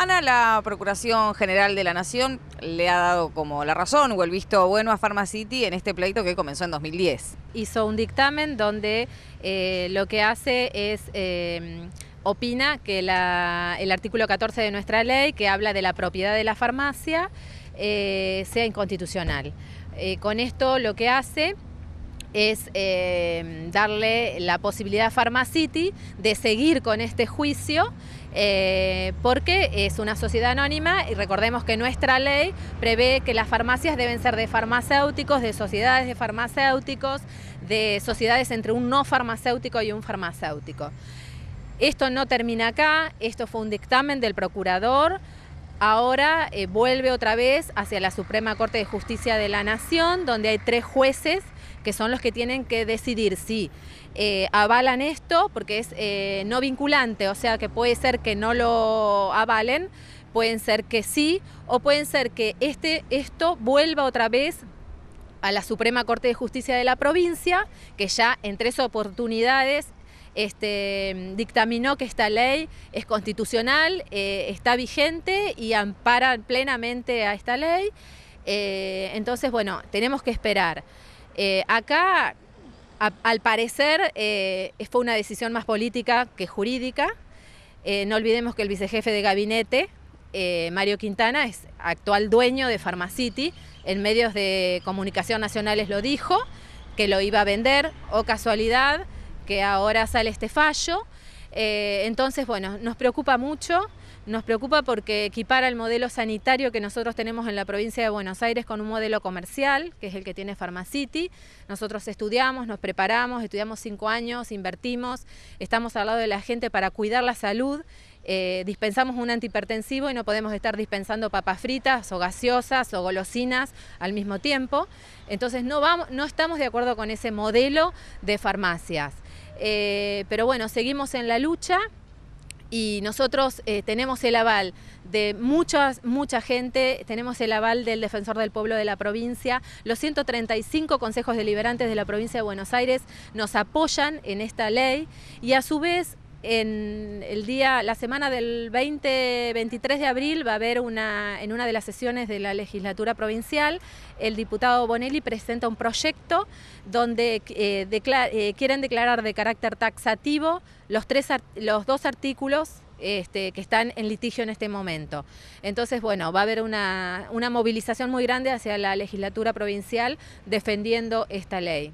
Ana, la Procuración General de la Nación le ha dado como la razón o el visto bueno a Pharmacity en este pleito que comenzó en 2010. Hizo un dictamen donde eh, lo que hace es... Eh, opina que el artículo 14 de nuestra ley, que habla de la propiedad de la farmacia, eh, sea inconstitucional. con esto lo que hace es darle la posibilidad a Pharmacity de seguir con este juicio eh, porque es una sociedad anónima y recordemos que nuestra ley prevé que las farmacias deben ser de farmacéuticos, de sociedades de farmacéuticos, de sociedades entre un no farmacéutico y un farmacéutico. Esto no termina acá, esto fue un dictamen del procurador, ahora eh, vuelve otra vez hacia la Suprema Corte de Justicia de la Nación, donde hay tres jueces que son los que tienen que decidir si eh, avalan esto, porque es eh, no vinculante, o sea que puede ser que no lo avalen, pueden ser que sí, o pueden ser que este, esto vuelva otra vez a la Suprema Corte de Justicia de la provincia, que ya en tres oportunidades este, dictaminó que esta ley es constitucional, eh, está vigente y ampara plenamente a esta ley. entonces, bueno, tenemos que esperar. Eh, acá, al parecer, eh, fue una decisión más política que jurídica. Eh, no olvidemos que el vicejefe de gabinete, Mario Quintana, es actual dueño de Pharmacity. En medios de comunicación nacionales lo dijo, que lo iba a vender, o casualidad, que ahora sale este fallo. Entonces, bueno, nos preocupa mucho. Nos preocupa porque equipara el modelo sanitario que nosotros tenemos en la provincia de Buenos Aires con un modelo comercial, que es el que tiene Pharmacity. Nosotros estudiamos, nos preparamos, estudiamos cinco años, invertimos, estamos al lado de la gente para cuidar la salud. Eh, dispensamos un antihipertensivo y no podemos estar dispensando papas fritas o gaseosas o golosinas al mismo tiempo. Entonces no, vamos, no estamos de acuerdo con ese modelo de farmacias. Eh, pero bueno, seguimos en la lucha y nosotros eh, tenemos el aval de muchas, mucha gente, tenemos el aval del Defensor del Pueblo de la provincia, los 135 consejos deliberantes de la provincia de Buenos Aires nos apoyan en esta ley y a su vez en el día, la semana del 20-23 de abril va a haber una, en una de las sesiones de la legislatura provincial, el diputado Bonelli presenta un proyecto donde eh, eh, quieren declarar de carácter taxativo los, tres, los dos artículos este, que están en litigio en este momento. Entonces, bueno, va a haber una, una movilización muy grande hacia la legislatura provincial defendiendo esta ley.